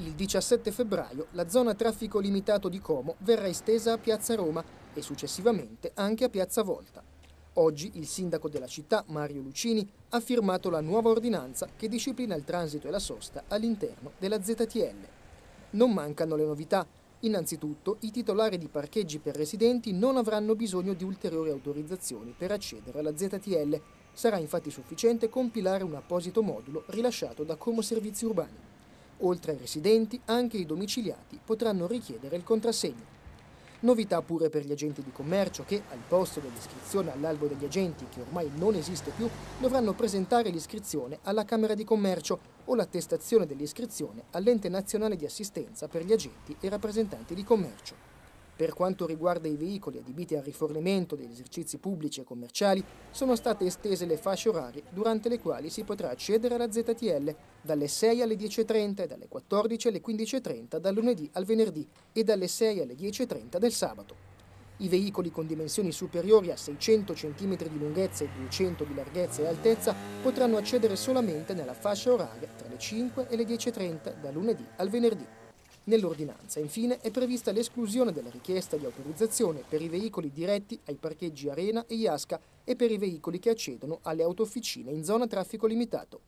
Il 17 febbraio la zona traffico limitato di Como verrà estesa a Piazza Roma e successivamente anche a Piazza Volta. Oggi il sindaco della città, Mario Lucini, ha firmato la nuova ordinanza che disciplina il transito e la sosta all'interno della ZTL. Non mancano le novità. Innanzitutto, i titolari di parcheggi per residenti non avranno bisogno di ulteriori autorizzazioni per accedere alla ZTL. Sarà infatti sufficiente compilare un apposito modulo rilasciato da Como Servizi Urbani. Oltre ai residenti, anche i domiciliati potranno richiedere il contrassegno. Novità pure per gli agenti di commercio che, al posto dell'iscrizione all'albo degli agenti, che ormai non esiste più, dovranno presentare l'iscrizione alla Camera di Commercio o l'attestazione dell'iscrizione all'Ente Nazionale di Assistenza per gli agenti e rappresentanti di commercio. Per quanto riguarda i veicoli adibiti al rifornimento degli esercizi pubblici e commerciali, sono state estese le fasce orarie durante le quali si potrà accedere alla ZTL dalle 6 alle 10.30 e dalle 14 alle 15.30 dal lunedì al venerdì e dalle 6 alle 10.30 del sabato. I veicoli con dimensioni superiori a 600 cm di lunghezza e 200 di larghezza e altezza potranno accedere solamente nella fascia oraria tra le 5 e le 10.30 dal lunedì al venerdì. Nell'ordinanza, infine, è prevista l'esclusione della richiesta di autorizzazione per i veicoli diretti ai parcheggi Arena e Iasca e per i veicoli che accedono alle autofficine in zona traffico limitato.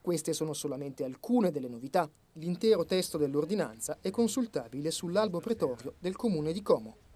Queste sono solamente alcune delle novità. L'intero testo dell'ordinanza è consultabile sull'albo pretorio del Comune di Como.